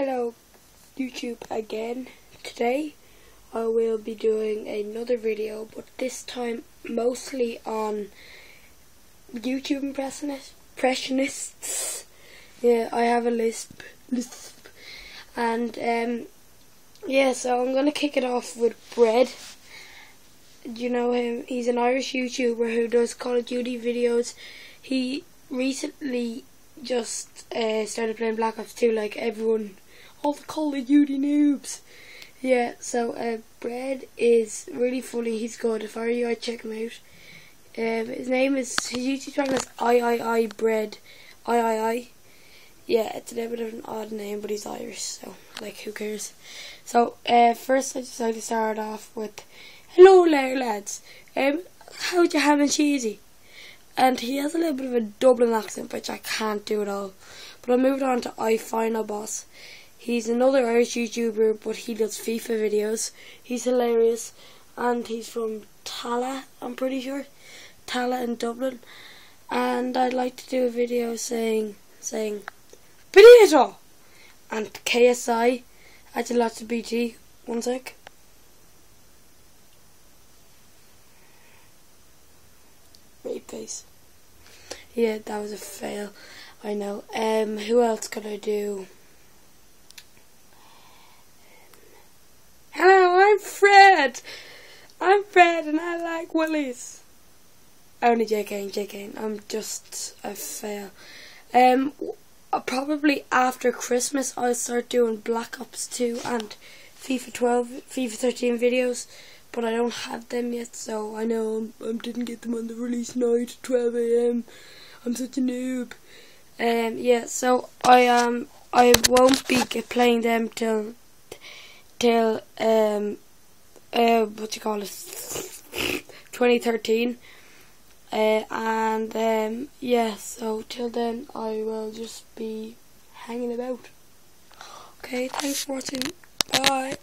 Hello YouTube again. Today I will be doing another video but this time mostly on YouTube impressionists. Yeah, I have a lisp. lisp. And um yeah, so I'm gonna kick it off with Bread. Do you know him? He's an Irish YouTuber who does Call of Duty videos. He recently just uh, started playing Black Ops 2 like everyone, all the Call of Duty noobs. Yeah, so uh, Bread is really funny. He's good. If I were you, I'd check him out. Um, his name is his YouTube channel is I I I Bread, I I I. Yeah, it's a little bit of an odd name, but he's Irish, so like who cares? So uh, first, I decided to start off with, "Hello there, lads. Um, how's your ham and cheesy?" and he has a little bit of a Dublin accent, which I can't do at all. But I moved on to iFinalBoss. He's another Irish YouTuber, but he does FIFA videos. He's hilarious, and he's from Tallaght, I'm pretty sure, Tallaght in Dublin. And I'd like to do a video saying, saying, potato, and KSI, at a lot of BT. One sec. Great face. Yeah, that was a fail. I know. Um, who else could I do? Hello, I'm Fred. I'm Fred, and I like Willies. Only JK, JK. I'm just a fail. Um, probably after Christmas, I'll start doing Black Ops 2 and FIFA 12, FIFA 13 videos but I don't have them yet, so I know I didn't get them on the release night, 12 a.m. I'm such a noob. Um, yeah, so I um I won't be playing them till till um uh what you call it 2013. Uh, and um, yeah, so till then I will just be hanging about. Okay, thanks for watching. Bye.